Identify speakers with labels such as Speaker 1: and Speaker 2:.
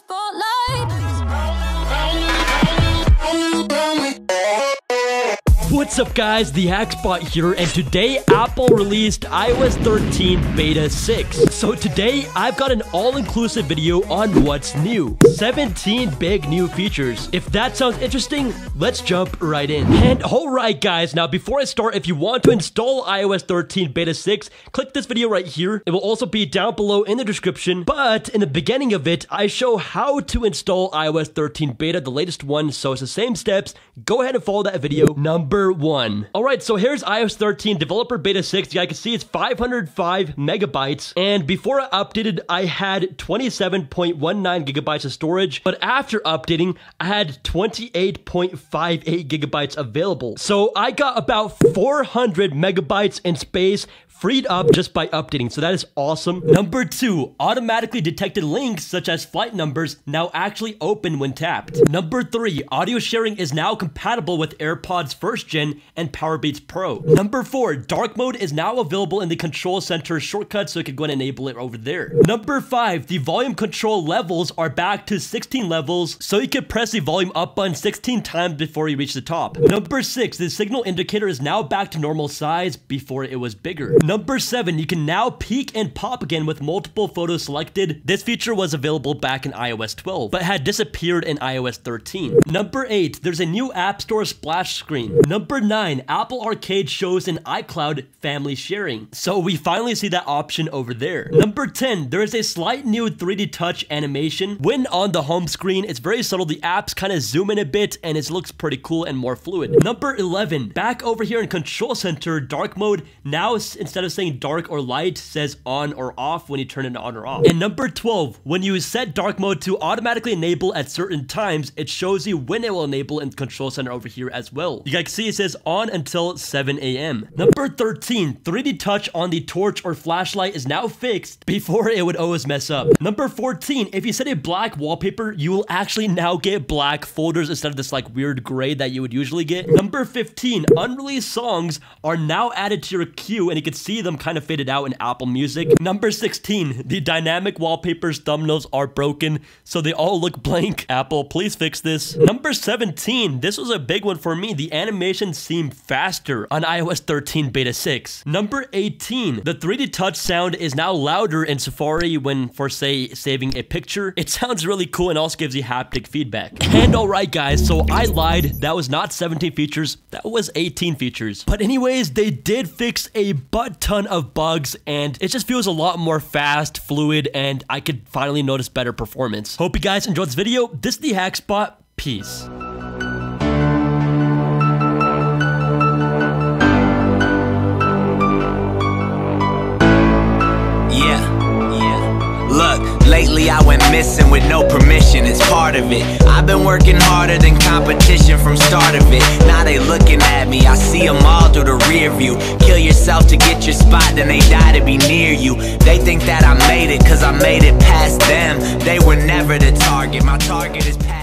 Speaker 1: spotlight. What's up guys, the Hackspot here, and today Apple released iOS 13 Beta 6. So today, I've got an all-inclusive video on what's new. 17 big new features. If that sounds interesting, let's jump right in. And alright guys, now before I start, if you want to install iOS 13 Beta 6, click this video right here. It will also be down below in the description, but in the beginning of it, I show how to install iOS 13 Beta, the latest one, so it's the same steps. Go ahead and follow that video. Number one. All right, so here's iOS 13 developer beta 6. Yeah, I can see it's 505 megabytes. And before I updated, I had 27.19 gigabytes of storage. But after updating, I had 28.58 gigabytes available. So I got about 400 megabytes in space freed up just by updating, so that is awesome. Number two, automatically detected links such as flight numbers now actually open when tapped. Number three, audio sharing is now compatible with AirPods first gen and Powerbeats Pro. Number four, dark mode is now available in the control center shortcut, so you can go and enable it over there. Number five, the volume control levels are back to 16 levels, so you can press the volume up button 16 times before you reach the top. Number six, the signal indicator is now back to normal size before it was bigger. Number 7, you can now peek and pop again with multiple photos selected. This feature was available back in iOS 12, but had disappeared in iOS 13. Number 8, there's a new App Store splash screen. Number 9, Apple Arcade shows an iCloud family sharing. So we finally see that option over there. Number 10, there is a slight new 3D touch animation. When on the home screen, it's very subtle. The apps kind of zoom in a bit and it looks pretty cool and more fluid. Number 11, back over here in Control Center, dark mode, now instead of saying dark or light, says on or off when you turn it on or off. And number 12, when you set dark mode to automatically enable at certain times, it shows you when it will enable in control center over here as well. You guys see it says on until 7 a.m. Number 13, 3D touch on the torch or flashlight is now fixed before it would always mess up. Number 14, if you set a black wallpaper, you will actually now get black folders instead of this like weird gray that you would usually get. Number 15, unreleased songs are now added to your queue and you can see them kind of faded out in Apple Music. Number 16, the dynamic wallpapers thumbnails are broken, so they all look blank. Apple, please fix this. Number 17, this was a big one for me. The animations seem faster on iOS 13 Beta 6. Number 18, the 3D touch sound is now louder in Safari when, for say, saving a picture. It sounds really cool and also gives you haptic feedback. And alright guys, so I lied. That was not 17 features, that was 18 features. But anyways, they did fix a butt ton of bugs and it just feels a lot more fast, fluid, and I could finally notice better performance. Hope you guys enjoyed this video. This is the Hack Spot. Peace.
Speaker 2: Lately I went missing with no permission, it's part of it. I've been working harder than competition from start of it. Now they looking at me, I see them all through the rear view. Kill yourself to get your spot, then they die to be near you. They think that I made it, cause I made it past them. They were never the target, my target is past